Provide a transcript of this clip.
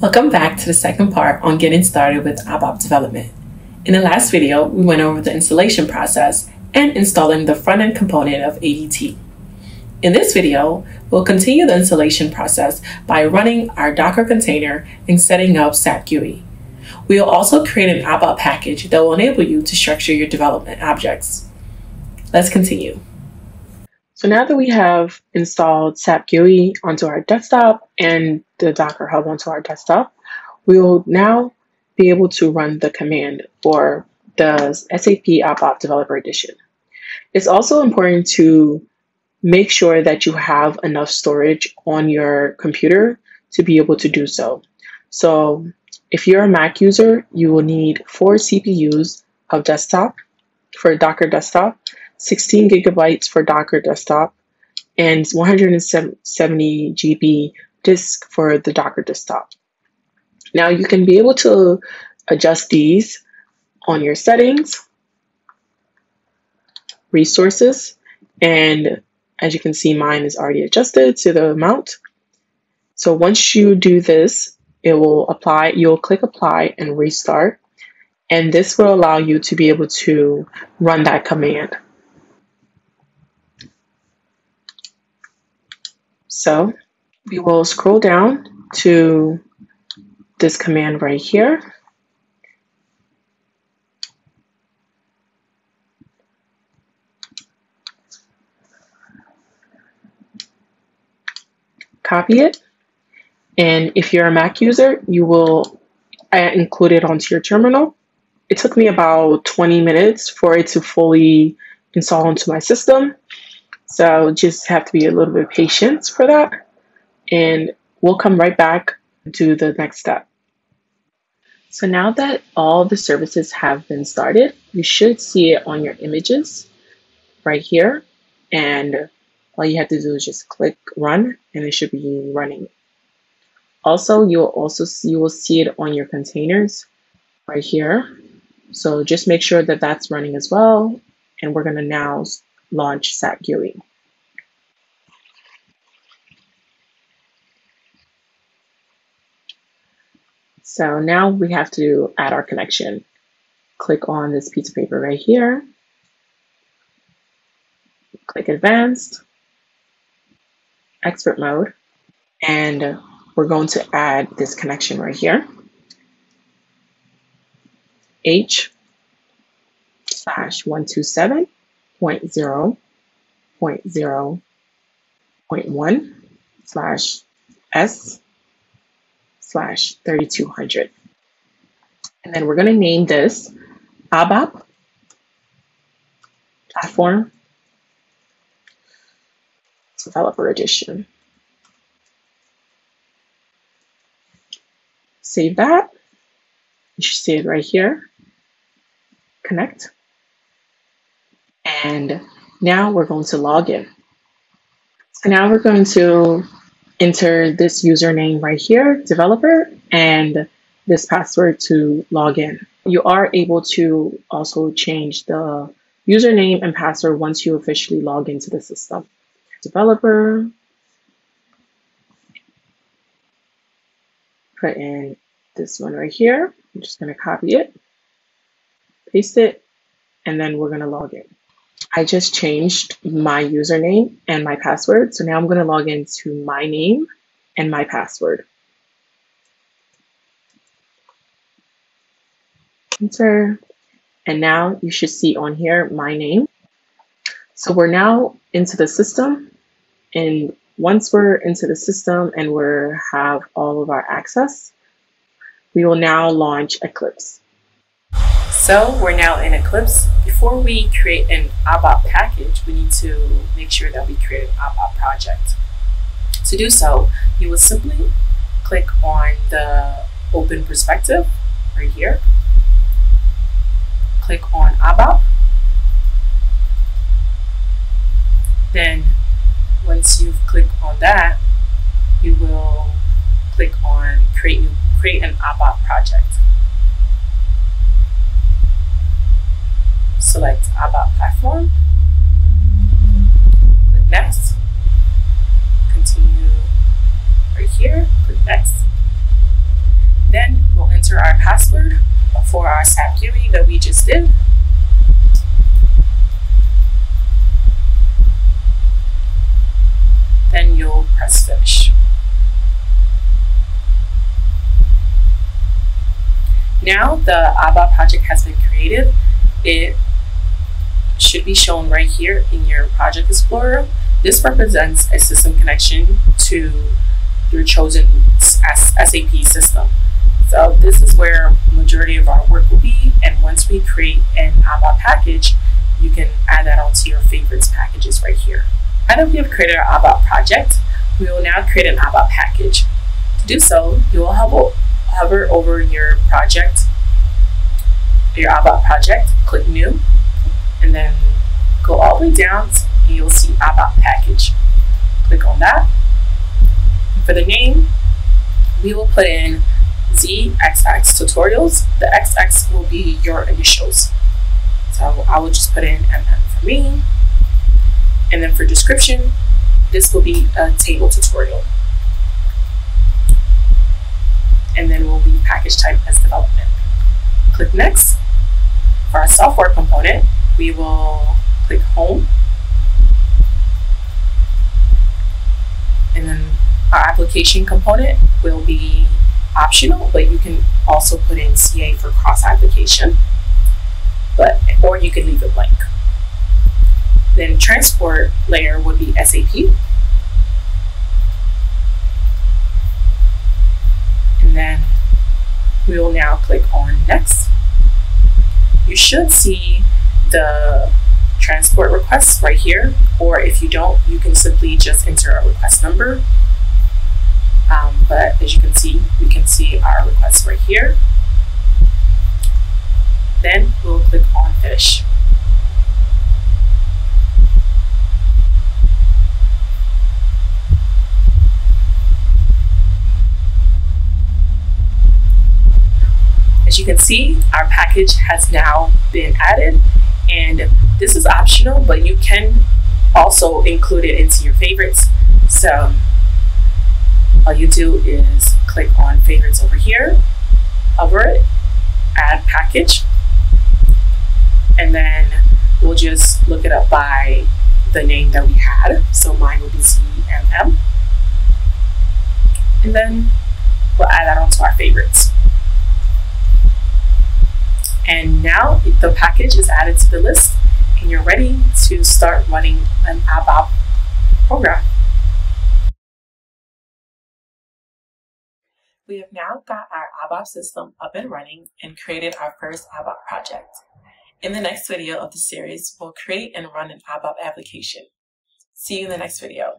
Welcome back to the second part on getting started with ABAP development. In the last video, we went over the installation process and installing the front-end component of ADT. In this video, we'll continue the installation process by running our Docker container and setting up SAP GUI. We will also create an ABAP package that will enable you to structure your development objects. Let's continue. So now that we have installed SAP GUI onto our desktop and the Docker Hub onto our desktop, we will now be able to run the command for the SAP ABAP Developer Edition. It's also important to make sure that you have enough storage on your computer to be able to do so. So if you're a Mac user, you will need four CPUs of desktop for Docker desktop 16 gigabytes for Docker desktop, and 170 GB disk for the Docker desktop. Now you can be able to adjust these on your settings, resources, and as you can see, mine is already adjusted to the amount. So once you do this, it will apply, you'll click apply and restart. And this will allow you to be able to run that command. So we will scroll down to this command right here. Copy it. And if you're a Mac user, you will include it onto your terminal. It took me about 20 minutes for it to fully install into my system. So just have to be a little bit patient for that. And we'll come right back to the next step. So now that all the services have been started, you should see it on your images right here. And all you have to do is just click run and it should be running. Also, you'll also see, you will see it on your containers right here. So just make sure that that's running as well. And we're going to now launch SAP GUI. So now we have to add our connection. Click on this piece of paper right here. Click advanced, expert mode, and we're going to add this connection right here. H slash 127 point zero point zero point one slash S slash 3200. And then we're going to name this ABAP Platform Developer Edition. Save that. You should see it right here. Connect. And now we're going to log in. Now we're going to enter this username right here, developer, and this password to log in. You are able to also change the username and password once you officially log into the system. Developer, put in this one right here. I'm just going to copy it, paste it, and then we're going to log in. I just changed my username and my password. So now I'm going to log into my name and my password. Enter. And now you should see on here my name. So we're now into the system. And once we're into the system and we have all of our access, we will now launch Eclipse. So we're now in Eclipse. Before we create an ABAP package, we need to make sure that we create an ABAP project. To do so, you will simply click on the open perspective right here. Click on ABAP. Then once you've clicked on that, you will click on create, create an ABAP project. select ABAP platform, click next, continue right here, click next. Then we'll enter our password for our SAP GUI that we just did. Then you'll press finish. Now the ABAP project has been created. It should be shown right here in your project explorer. This represents a system connection to your chosen SAP system. So this is where majority of our work will be. And once we create an ABAP package, you can add that onto your favorites packages right here. Now that we have created our ABAP project, we will now create an ABAP package. To do so, you will hover, hover over your project, your ABAP project, click New, and then go all the way down and you'll see ABAP package. Click on that. For the name, we will put in ZXX tutorials. The XX will be your initials. So I will just put in MM for me. And then for description, this will be a table tutorial. And then we'll be package type as development. Click next. For our software component, we will click home. And then our application component will be optional, but you can also put in CA for cross application, but or you could leave it blank. Then transport layer would be SAP. And then we will now click on next. You should see the transport requests right here, or if you don't, you can simply just enter a request number. Um, but as you can see, we can see our requests right here. Then we'll click on finish. As you can see, our package has now been added and this is optional, but you can also include it into your favorites. So all you do is click on favorites over here, hover it, add package, and then we'll just look it up by the name that we had. So mine will be ZMM. And then we'll add that onto our favorites. And now the package is added to the list and you're ready to start running an ABAP program. We have now got our ABAP system up and running and created our first ABAP project. In the next video of the series, we'll create and run an ABAP application. See you in the next video.